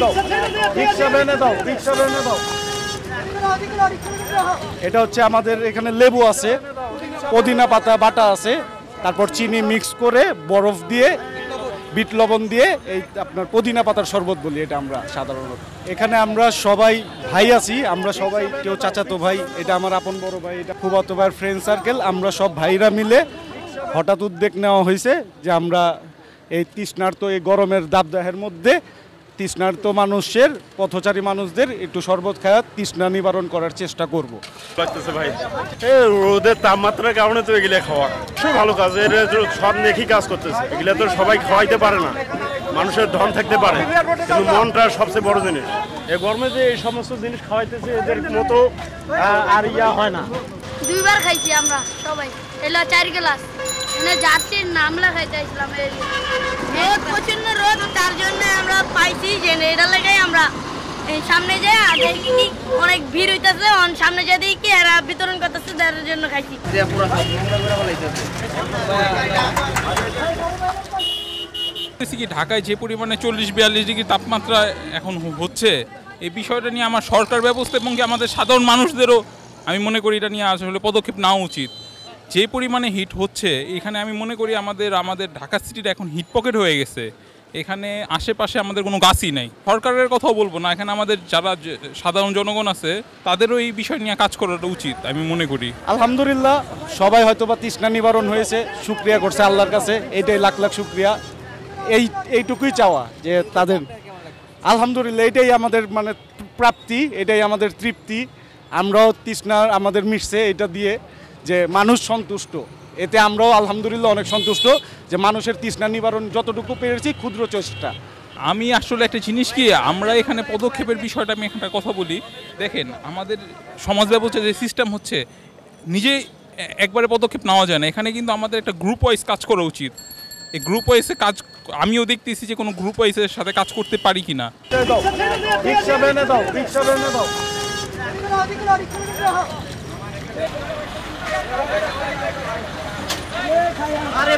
দাও। রিক্সা ভ্যানে দাও, রিক্সা ভ্যানে দাও। এটা হচ্ছে আমাদের এখানে লেবু আছে, পুদিনা পাতা, বাটা আছে, তারপর চিনি মিক্স করে বরফ দিয়ে, বিট লবণ দিয়ে এই আপনার পুদিনা পাতার শরবত বলি এটা আমরা সাধারণত। এখানে আমরা সবাই ভাই আছি, আমরা সবাই কেউ চাচাতো ভাই, এটা আমার আপন বড় ভাই, এটা ফুবাতো ভাইয়ের ফ্রেন্ড সার্কেল আমরা সব ভাইরা মিলে হঠাৎ উদ্যোগ নেওয়া হয়েছে যে আমরা এই তৃষ্ণার্ত এই গরমের দাবদাহের মধ্যে তৃষ্ণার্ত মানুষের পথচারী মানুষদের একটু শরবত খাওয়া তৃষ্ণা নিবারণ করার চেষ্টা করব। লাগতেছে ভাই। রোদের তাপমাত্রার কারণে তো এগুলো খাওয়া? খুব ভালো কাজ এর সব নেখি কাজ করতেছে? এগুলো তো সবাই খাওয়াইতে পারে না। মানুষের ধন থাকতে পারে। কিন্তু মনটা সবচেয়ে বড় জিনিস। এই গরমে যে এই সমস্ত জিনিস খাওয়াইতেছে এদের মতো আর ইয়া হয় না। দুইবার খাইছি আমরা সবাই। এলো চার গ্লাস। আসলাম রোদ প্রচণ্ড রোদ তার জন্য আমরা পাইছি যে এটা আমরা এই সামনে যে দেখি অনেক ভিড় হইতেছে সামনে যে দেখি এরা বিতরণ করতেছে তার জন্য খাইছি। কি ঢাকায় যে পরিমাণে চল্লিশ বিয়াল্লিশ ডিগ্রি তাপমাত্রা এখন হচ্ছে এই বিষয়টা নিয়ে আমার সরকার ব্যবস্থা এবং কি আমাদের সাধারণ মানুষদেরও আমি মনে করি এটা নিয়ে আসলে পদক্ষেপ নেওয়া উচিত। যে পরিমাণে হিট হচ্ছে, এখানে আমি মনে করি আমাদের আমাদের ঢাকা সিটিটা এখন হিট পকেট হয়ে গেছে। এখানে আশেপাশে আমাদের কোনো গাছই নেই। সরকারের কথাও বলব না, এখানে আমাদের যারা সাধারণ জনগণ আছে, তাদেরও এই বিষয় নিয়ে কাজ করাটা উচিত, আমি মনে করি। আলহামদুলিল্লাহ, সবাই হয়তো বা তৃষ্ণা নিবারণ হয়েছে, শুক্রিয়া করছে আল্লাহর কাছে, এইটাই লাখ লাখ শুক্রিয়া। এই, এইটুকুই চাওয়া যে তাদের, আলহামদুলিল্লাহ, এটাই আমাদের মানে প্রাপ্তি, এটাই আমাদের তৃপ্তি। আমরাও তৃষ্ণা আমাদের মিশছে এটা দিয়ে। যে মানুষ সন্তুষ্ট। এতে আমরাও আলহামদুলিল্লাহ অনেক সন্তুষ্ট যে মানুষের তৃষ্ণা নিবারণ যতটুকু পেরেছি ক্ষুদ্র চেষ্টা। আমি আসলে একটা জিনিস কি আমরা এখানে পদক্ষেপের বিষয়টা আমি এখানে কথা বলি। দেখেন আমাদের সমাজ ব্যবস্থা যে সিস্টেম হচ্ছে নিজে একবারে পদক্ষেপ নেওয়া যায় না। এখানে কিন্তু আমাদের একটা গ্রুপ ওয়াইজ কাজ করা উচিত। এই গ্রুপ ওয়াইজে কাজ আমিও দেখতেছি যে কোনো গ্রুপ ওয়াইজের সাথে কাজ করতে পারি কি না দাও। আরে